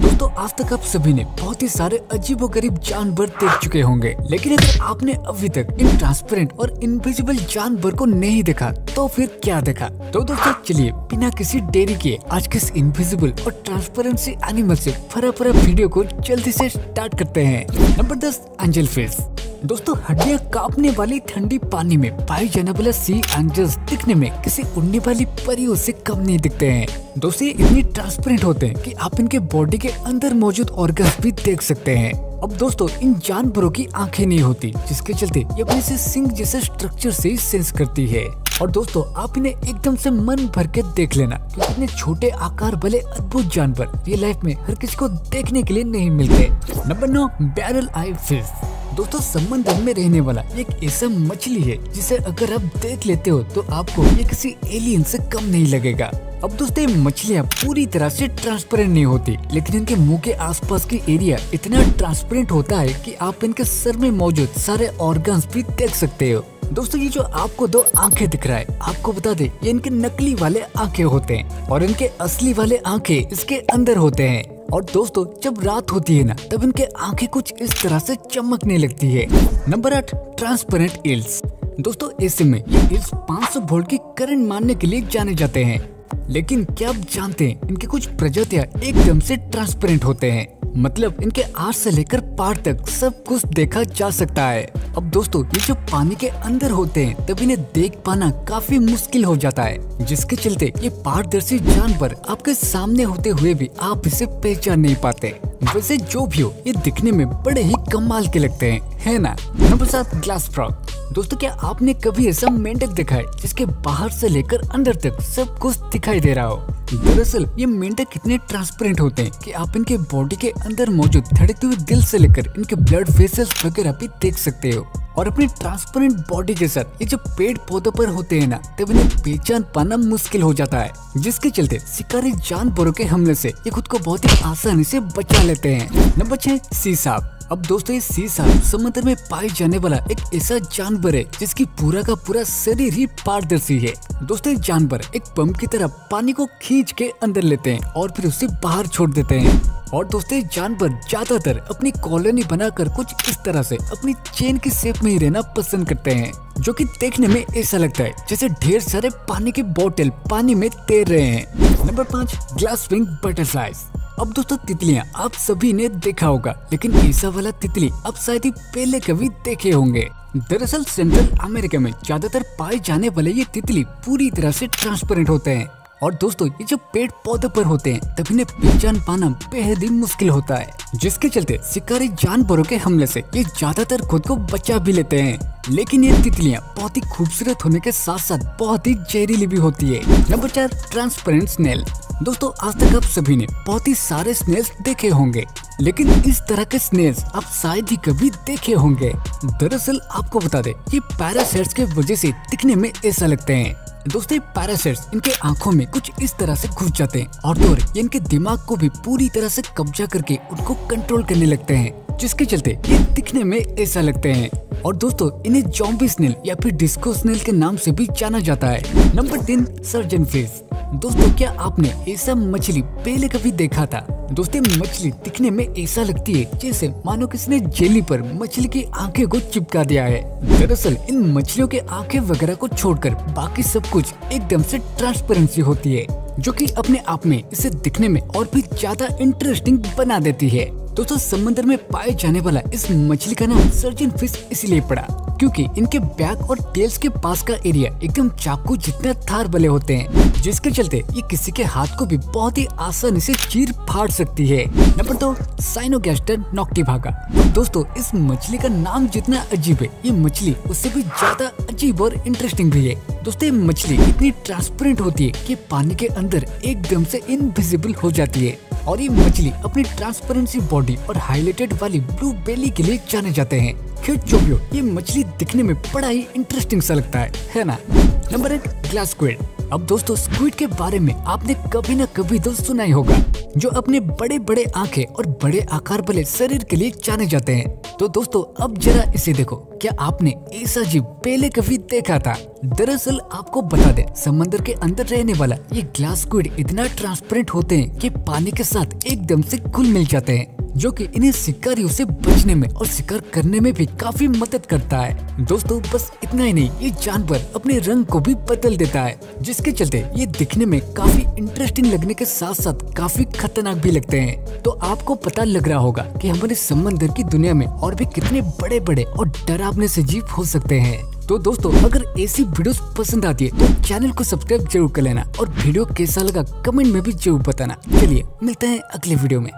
दोस्तों, आज तक आप सभी ने बहुत ही सारे अजीबो गरीब जानवर देख चुके होंगे। लेकिन अगर आपने अभी तक इन ट्रांसपेरेंट और इनविजिबल जानवर को नहीं देखा तो फिर क्या देखा? तो दोस्तों, चलिए, बिना किसी देरी के आज के इस इनविजिबल और ट्रांसपेरेंट ट्रांसपेरेंसी एनिमल से फरा फरा वीडियो को जल्दी से स्टार्ट करते हैं। नंबर दस एंजल फ़िश दोस्तों, हड्डियाँ कांपने वाली ठंडी पानी में पाई जाने वाले सी एंजल्स दिखने में किसी उड़ने वाली परियों से कम नहीं दिखते हैं। दोस्तों, ये इतनी ट्रांसपेरेंट होते हैं कि आप इनके बॉडी के अंदर मौजूद ऑर्गन्स भी देख सकते हैं। अब दोस्तों, इन जानवरों की आँखें नहीं होती, जिसके चलते ये अपने से सिंह जैसे स्ट्रक्चर से सेंस करती है। और दोस्तों, आप इन्हें एकदम से मन भर के देख लेना, क्योंकि इतने छोटे आकार वाले अद्भुत जानवर ये लाइफ में हर किसी को देखने के लिए नहीं मिलते। नंबर नौ बैरल आई फ़िश दोस्तों समंदर में रहने वाला एक ऐसा मछली है जिसे अगर आप देख लेते हो तो आपको ये किसी एलियन से कम नहीं लगेगा। अब दोस्तों मछलियाँ पूरी तरह से ट्रांसपेरेंट नहीं होती, लेकिन इनके मुँह के आसपास की एरिया इतना ट्रांसपेरेंट होता है कि आप इनके सर में मौजूद सारे ऑर्गन्स भी देख सकते हो। दोस्तों, ये जो आपको दो आँखें दिख रहा है, आपको बता दे, ये इनके नकली वाले आँखें होते हैं और इनके असली वाले आँखें इसके अंदर होते हैं। और दोस्तों, जब रात होती है ना, तब इनके आँखें कुछ इस तरह से चमकने लगती है। नंबर आठ ट्रांसपेरेंट इल्स दोस्तों ऐसे में ये इल्स 500 वोल्ट की करंट मारने के लिए जाने जाते हैं। लेकिन क्या आप जानते हैं, इनकी कुछ प्रजातियाँ एकदम से ट्रांसपेरेंट होते हैं? मतलब इनके आर से लेकर पार तक सब कुछ देखा जा सकता है। अब दोस्तों, ये जो पानी के अंदर होते हैं, तब इन्हें देख पाना काफ़ी मुश्किल हो जाता है। जिसके चलते ये पारदर्शी जानवर आपके सामने होते हुए भी आप इसे पहचान नहीं पाते। वैसे जो भी हो, ये दिखने में बड़े ही कमाल के लगते हैं। है ना? नंबर सात, ग्लास फ्रॉक। दोस्तों, क्या आपने कभी ऐसा मेंढक देखा है जिसके बाहर से लेकर अंदर तक सब कुछ दिखाई दे रहा हो? दरअसल, ये मेंढक इतने ट्रांसपेरेंट होते हैं कि आप इनके बॉडी के अंदर मौजूद धड़कते हुए दिल से लेकर इनके ब्लड फेसल्स वगैरह भी देख सकते हो। और अपनी ट्रांसपेरेंट बॉडी के साथ ये जो पेड़ पौधों पर होते हैं ना, तब इन्हें पहचान पाना मुश्किल हो जाता है, जिसके चलते शिकारी जानवरों के हमले से ये खुद को बहुत ही आसानी से बचा लेते हैं। नंबर छह, सी सांप अब दोस्तों, ये सी सांप समुद्र में पाए जाने वाला एक ऐसा जानवर है, जिसकी पूरा का पूरा शरीर ही पारदर्शी है। दोस्तों, ये जानवर एक पंप की तरह पानी को खींच के अंदर लेते हैं और फिर उसे बाहर छोड़ देते हैं। और दोस्तों जानवर ज़्यादातर अपनी कॉलोनी बनाकर कुछ इस तरह से अपनी चेन की शेप में ही रहना पसंद करते हैं, जो कि देखने में ऐसा लगता है जैसे ढेर सारे पानी की बोतल पानी में तैर रहे हैं। नंबर पाँच ग्लास विंग बटरफ्लाईज अब दोस्तों, तितलियाँ आप सभी ने देखा होगा, लेकिन ऐसा वाला तितली अब शायद ही पहले कभी देखे होंगे। दरअसल सेंट्रल अमेरिका में ज़्यादातर पाए जाने वाले ये तितली पूरी तरह से ट्रांसपेरेंट होते हैं। और दोस्तों, ये जो पेड़ पौधे पर होते हैं, तभी इन्हें पहचान पाना बेहद ही मुश्किल होता है, जिसके चलते शिकारी जानवरों के हमले से ये ज़्यादातर खुद को बचा भी लेते हैं। लेकिन ये तितलियाँ बहुत ही खूबसूरत होने के साथ साथ बहुत ही जहरीली भी होती है। नंबर चार, ट्रांसपेरेंट स्नेल। दोस्तों, आज तक आप सभी ने बहुत ही सारे स्नेल्स देखे होंगे। लेकिन इस तरह के स्नेल्स आप शायद ही कभी देखे होंगे। दरअसल आपको बता दे ये पैरासाइट्स के वजह से दिखने में ऐसा लगते हैं। दोस्तों पैरासाइट्स इनके आँखों में कुछ इस तरह से घुस जाते हैं और तो ये इनके दिमाग को भी पूरी तरह से कब्जा करके उनको कंट्रोल करने लगते हैं, जिसके चलते ये दिखने में ऐसा लगते हैं। और दोस्तों, इन्हें जॉम्बी स्नेल या फिर डिस्को स्नेल के नाम से भी जाना जाता है। नंबर तीन सर्जन फ़िश दोस्तों, क्या आपने ऐसा मछली पहले कभी देखा था? दोस्तों, मछली दिखने में ऐसा लगती है जैसे मानो किसी ने जेली पर मछली की आँखें को चिपका दिया है। दरअसल, इन मछलियों के आँखें वगैरह को छोड़कर बाकी सब कुछ एकदम से ट्रांसपेरेंसी होती है, जो कि अपने आप में इसे दिखने में और भी ज़्यादा इंटरेस्टिंग बना देती है। दोस्तों, समंदर में पाए जाने वाला इस मछली का नाम सर्जन फ़िश इसलिए पड़ा। क्योंकि इनके बैक और टेल्स के पास का एरिया एकदम चाकू जितने थार बले होते हैं, जिसके चलते ये किसी के हाथ को भी बहुत ही आसानी से चीर फाड़ सकती है। नंबर दो साइनोगैस्टर नॉक्टिभागा दोस्तों, इस मछली का नाम जितना अजीब है, ये मछली उससे भी ज़्यादा अजीब और इंटरेस्टिंग भी है। दोस्तों, ये मछली इतनी ट्रांसपेरेंट होती है कि पानी के अंदर एकदम से इनविजिबल हो जाती है। और ये मछली अपनी ट्रांसपेरेंसी बॉडी और हाईलाइटेड वाली ब्लू बेली के लिए जाने जाते हैं। खैर जो ये मछली दिखने में बड़ा ही इंटरेस्टिंग सा लगता है है ना? नंबर एट ग्लास अब दोस्तों स्क्विड के बारे में आपने कभी न कभी तो सुना ही होगा, जो अपने बड़े बड़े आँखें और बड़े आकार वाले शरीर के लिए जाने जाते हैं। तो दोस्तों, अब जरा इसे देखो। क्या आपने ऐसा जीव पहले कभी देखा था? दरअसल आपको बता दे, समंदर के अंदर रहने वाला ये ग्लास स्क्विड इतना ट्रांसपेरेंट होते हैं कि पानी के साथ एकदम से घुल मिल जाते हैं। जो कि इन्हें शिकारियों से बचने में और शिकार करने में भी काफ़ी मदद करता है। दोस्तों, बस इतना ही नहीं, ये जानवर अपने रंग को भी बदल देता है, जिसके चलते ये दिखने में काफ़ी इंटरेस्टिंग लगने के साथ साथ काफ़ी खतरनाक भी लगते हैं। तो आपको पता लग रहा होगा कि हमारे समंदर की दुनिया में और भी कितने बड़े बड़े और डरावने से जीव हो सकते हैं। तो दोस्तों, अगर ऐसी वीडियोस पसंद आती है तो चैनल को सब्सक्राइब ज़रूर कर लेना और वीडियो कैसा लगा कमेंट में भी ज़रूर बताना। चलिए, मिलते हैं अगले वीडियो में।